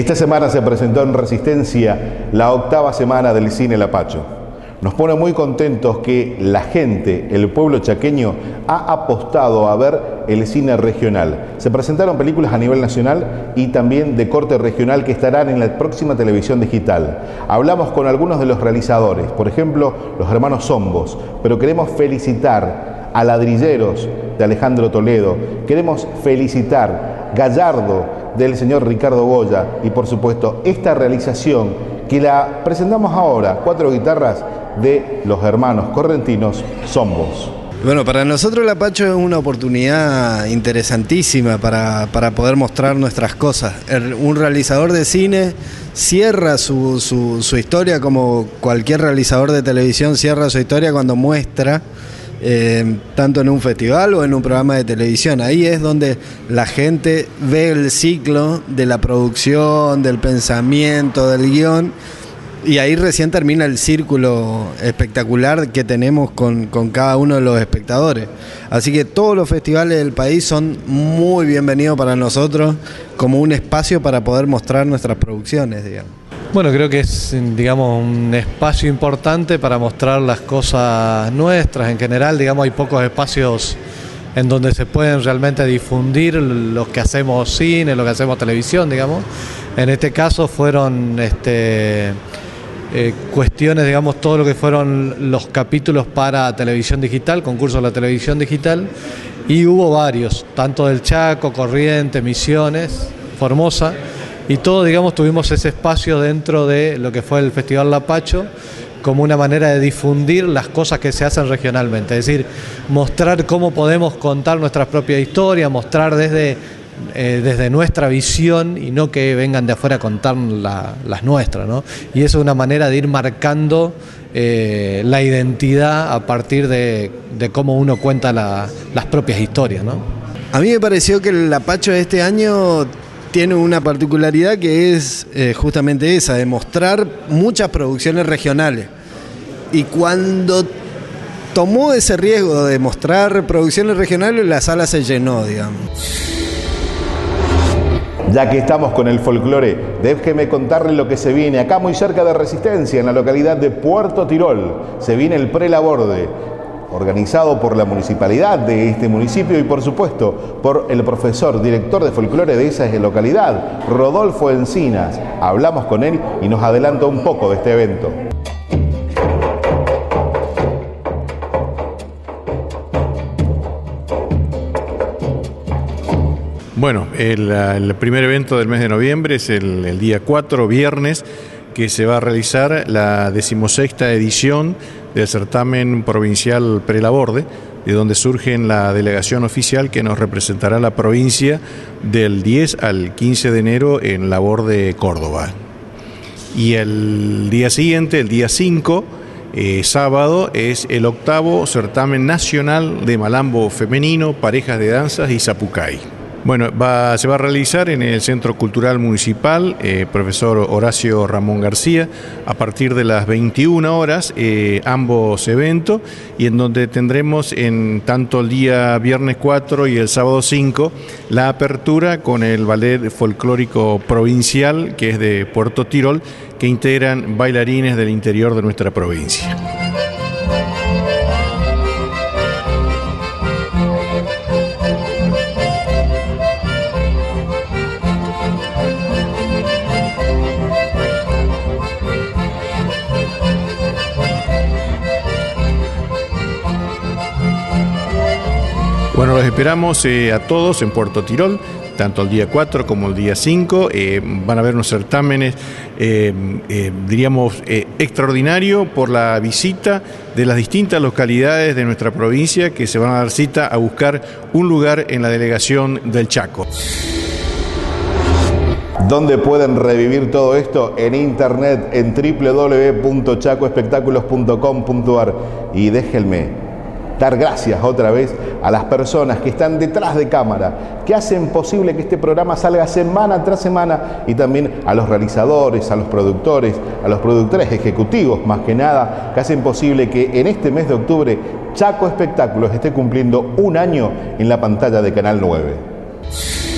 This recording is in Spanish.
Esta semana se presentó en Resistencia la octava semana del cine Lapacho. Nos pone muy contentos que la gente, el pueblo chaqueño, ha apostado a ver el cine regional. Se presentaron películas a nivel nacional y también de corte regional que estarán en la próxima televisión digital. Hablamos con algunos de los realizadores, por ejemplo, los hermanos Zombos, pero queremos felicitar a Ladrilleros de Alejandro Toledo, queremos felicitar Gallardo del señor Ricardo Goya y por supuesto esta realización que la presentamos ahora, cuatro guitarras de los hermanos correntinos Zombos. Bueno, para nosotros la Pacho es una oportunidad interesantísima para, poder mostrar nuestras cosas. un realizador de cine cierra su, su, historia como cualquier realizador de televisión cierra su historia cuando muestra eh, tanto en un festival o en un programa de televisión. Ahí es donde la gente ve el ciclo de la producción, del pensamiento, del guion y ahí recién termina el círculo espectacular que tenemos con, cada uno de los espectadores. Así que todos los festivales del país son muy bienvenidos para nosotros como un espacio para poder mostrar nuestras producciones, digamos. Bueno, creo que es, digamos, un espacio importante para mostrar las cosas nuestras. En general, digamos, hay pocos espacios en donde se pueden realmente difundir lo que hacemos cine, lo que hacemos televisión, digamos. En este caso fueron este, eh, cuestiones, digamos, todo lo que fueron los capítulos para televisión digital, concurso de la televisión digital, y hubo varios, tanto del Chaco, Corriente, Misiones, Formosa, y todos, digamos, tuvimos ese espacio dentro de lo que fue el Festival Lapacho como una manera de difundir las cosas que se hacen regionalmente, es decir, mostrar cómo podemos contar nuestras propias historias, mostrar desde eh, desde nuestra visión y no que vengan de afuera a contar las nuestras. ¿no? Y eso es una manera de ir marcando eh, la identidad a partir de, cómo uno cuenta las propias historias. ¿no? A mí me pareció que el Apacho de este año tiene una particularidad que es eh, justamente esa, de mostrar muchas producciones regionales. Y cuando tomó ese riesgo de mostrar producciones regionales, la sala se llenó, digamos. Ya que estamos con el folclore, déjeme contarle lo que se viene acá muy cerca de Resistencia, en la localidad de Puerto Tirol. Se viene el Prelaborde, organizado por la municipalidad de este municipio y por supuesto por el profesor director de folclore de esa localidad, Rodolfo Encinas. Hablamos con él y nos adelanta un poco de este evento. Bueno, el, primer evento del mes de noviembre es el, día 4, viernes, que se va a realizar la decimosexta edición del certamen provincial Prelaborde, de donde surge la delegación oficial que nos representará la provincia del 10 al 15 de enero en Laborde, Córdoba. Y el día siguiente, el día 5, eh, sábado, es el octavo certamen nacional de malambo femenino, parejas de danzas y zapucay. Bueno, se va a realizar en el Centro Cultural Municipal, eh, profesor Horacio Ramón García, a partir de las 21 horas, eh, ambos eventos, y en donde tendremos en tanto el día viernes 4 y el sábado 5 la apertura con el ballet folclórico provincial, que es de Puerto Tirol, que integran bailarines del interior de nuestra provincia. Bueno, los esperamos eh, a todos en Puerto Tirol, tanto el día 4 como el día 5. Eh, van a haber unos certámenes, eh, diríamos, extraordinario por la visita de las distintas localidades de nuestra provincia que se van a dar cita a buscar un lugar en la delegación del Chaco. ¿Dónde pueden revivir todo esto? En internet, en www.chacoespectáculos.com.ar. Y déjenme dar gracias otra vez a las personas que están detrás de cámara, que hacen posible que este programa salga semana tras semana y también a los realizadores, a los productores, a los productores ejecutivos más que nada, que hacen posible que en este mes de octubre Chaco Espectáculos esté cumpliendo un año en la pantalla de Canal 9.